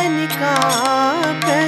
ज्ञान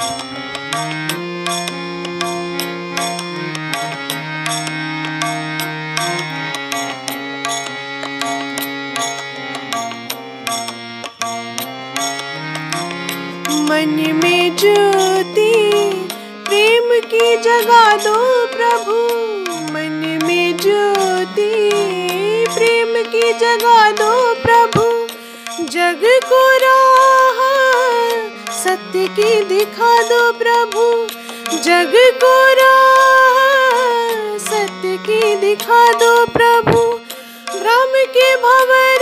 मन में ज्योति, प्रेम की जगा दो प्रभु। मन में ज्योति, प्रेम की जगा दो प्रभु। जग को राह सत्य की दिखा दो प्रभु। जग को राह, सत्य की दिखा दो प्रभु। भ्रम के भंवर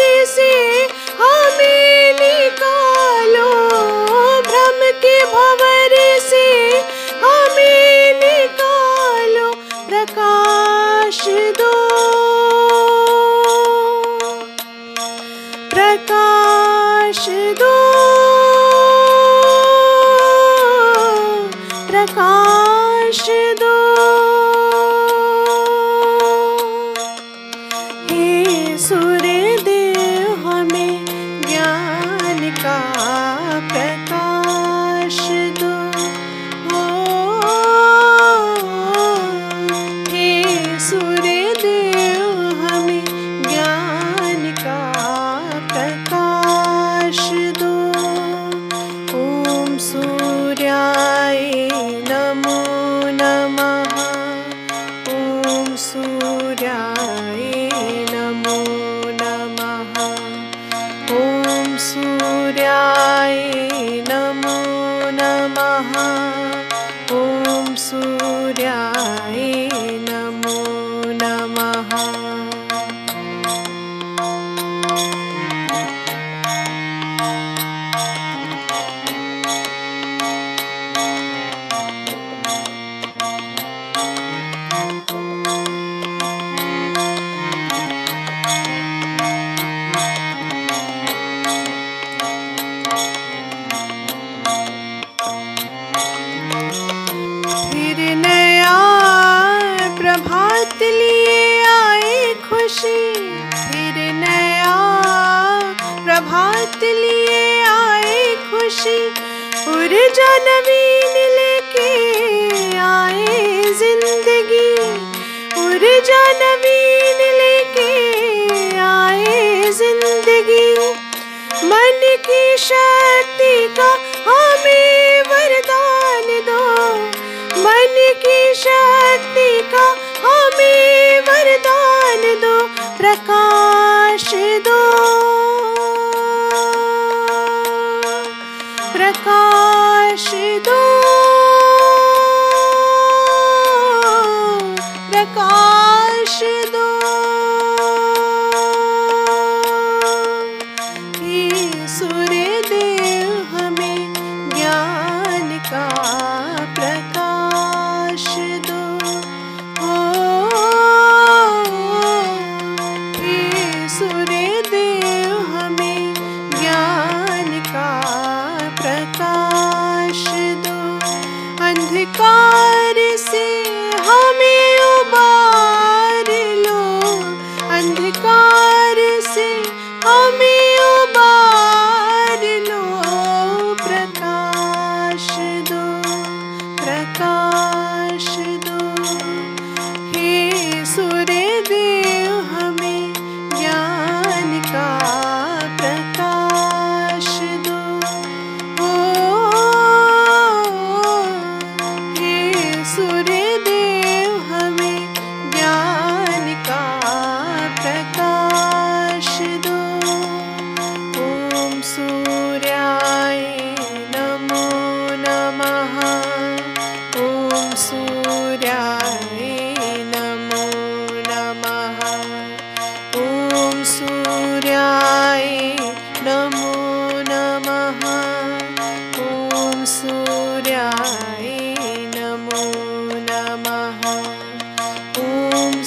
सूर्याय नमो नमः। ॐ सूर्याय खुशी ऊर्जा नवीन लेके आए ज़िंदगी। ऊर्जा नवीन लेके आए ज़िंदगी। मन की शक्ति का हमें वरदान दो। मन की शक्ति का हमें वरदान दो। प्रकाश दो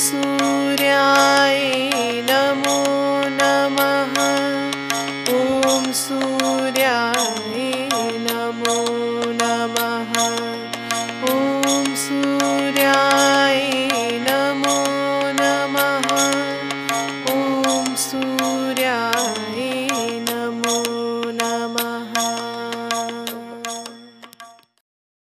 so